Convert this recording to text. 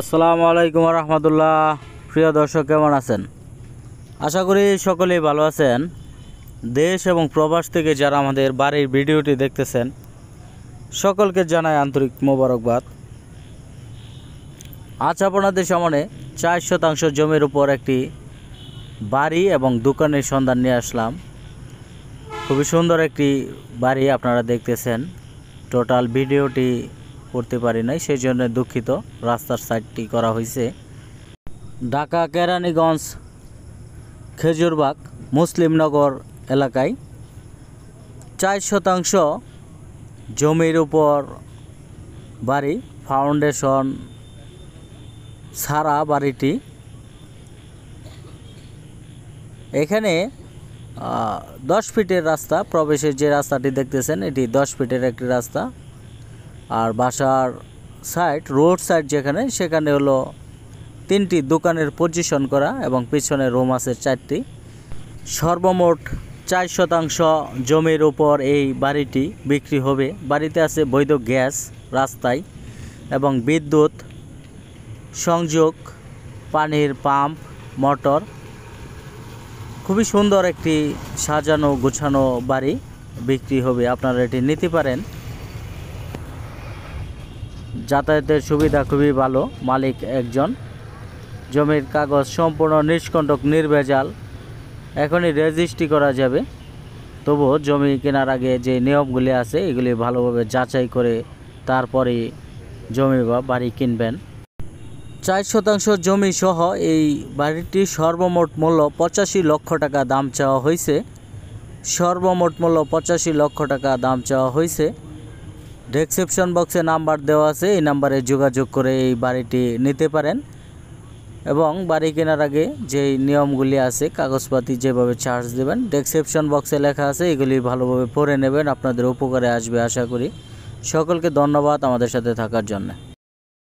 আসসালামু আলাইকুম রহমতুল্লাহ। প্রিয় দর্শক, কেমন আছেন? আশা করি সকলেই ভালো আছেন। দেশ এবং প্রবাস থেকে যারা আমাদের বাড়ির ভিডিওটি দেখতেছেন, সকলকে জানাই আন্তরিক মোবারকবাদ। আজ আপনাদের সামনে চার শতাংশ জমির উপর একটি বাড়ি এবং দোকানের সন্ধান নিয়ে আসলাম। খুবই সুন্দর একটি বাড়ি আপনারা দেখতেছেন। টোটাল ভিডিওটি করতে পারি নাই সেই জন্য দুঃখিত। রাস্তার সাইডটি করা হয়েছে। ঢাকা কেরানীগঞ্জ, খেজুরবাগ, মুসলিমনগর এলাকায় চার শতাংশ জমির উপর বাড়ি, ফাউন্ডেশন সারা বাড়িটি। এখানে দশ ফিটের রাস্তা, প্রবেশের যে রাস্তাটি দেখতেছেন, এটি দশ ফিটের একটি রাস্তা। আর বাসার সাইড রোড সাইড যেখানে, সেখানে হলো তিনটি দোকানের পজিশন করা এবং পিছনে রুম আছে চারটি। সর্বমোট চার শতাংশ জমির উপর এই বাড়িটি বিক্রি হবে। বাড়িতে আছে বৈধ গ্যাস রাস্তায় এবং বিদ্যুৎ, সংযোগ, পানির পাম্প, মোটর। খুবই সুন্দর একটি সাজানো গোছানো বাড়ি বিক্রি হবে। আপনারা এটি নিতে পারেন। যাতায়াতের সুবিধা খুবই ভালো, মালিক একজন। জমির কাগজ সম্পূর্ণ নিষ্কণ্টক, নির্ভেজাল। এখনই রেজিস্ট্রি করা যাবে। তবুও জমি কেনার আগে যে নিয়মগুলি আছে, এগুলি ভালোভাবে যাচাই করে তারপরে জমি বা বাড়ি কিনবেন। চার শতাংশ জমি সহ এই বাড়িটির সর্বমোট মূল্য পঁচাশি লক্ষ টাকা দাম চাওয়া হয়েছে। সর্বমোট মূল্য পঁচাশি লক্ষ টাকা দাম চাওয়া হয়েছে। ডেসক্রিপশন বক্সে নাম্বার দেওয়া আছে, এই নাম্বারে যোগাযোগ করে এই বাড়িটি নিতে পারেন। এবং বাড়ি কেনার আগে যেই নিয়মগুলি আছে, কাগজপাতি যেভাবে চার্জ দেবেন ডেসক্রিপশন বক্সে লেখা আছে, এগুলি ভালোভাবে পড়ে নেবেন, আপনাদের উপকারে আসবে আশা করি। সকলকে ধন্যবাদ আমাদের সাথে থাকার জন্য।